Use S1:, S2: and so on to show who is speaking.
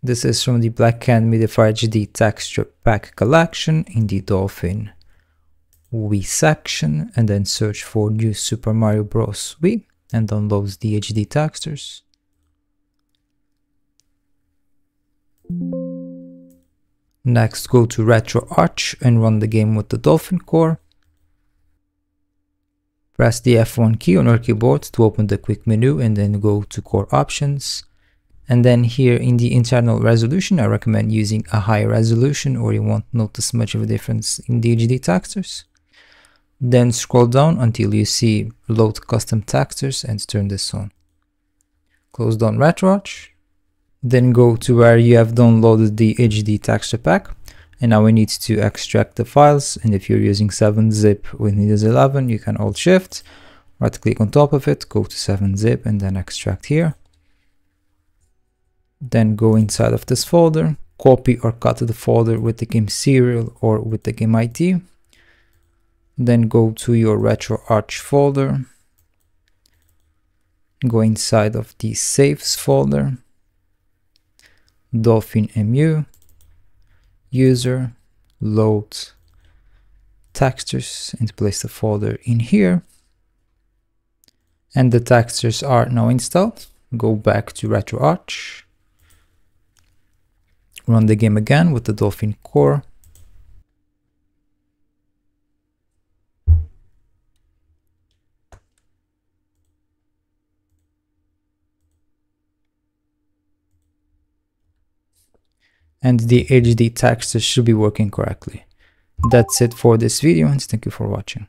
S1: This is from the Black Cat Midi4 HD texture pack collection in the Dolphin Wii section and then search for New Super Mario Bros. Wii and download the HD textures. Next go to RetroArch and run the game with the Dolphin core. Press the F1 key on your keyboard to open the quick menu and then go to core options. And then here in the internal resolution, I recommend using a high resolution or you won't notice much of a difference in the HD textures. Then scroll down until you see load custom textures and turn this on. Close down RetroArch. Then go to where you have downloaded the HD texture pack. And now we need to extract the files. And if you're using 7-zip with Windows 11, you can Alt Shift, right click on top of it, go to 7-zip and then extract here. Then go inside of this folder, copy or cut the folder with the game serial or with the game ID then go to your RetroArch folder. Go inside of the saves folder. dolphin-emu. User. Load. Textures and place the folder in here. And the textures are now installed. Go back to RetroArch. Run the game again with the Dolphin core. and the HD text should be working correctly. That's it for this video and thank you for watching.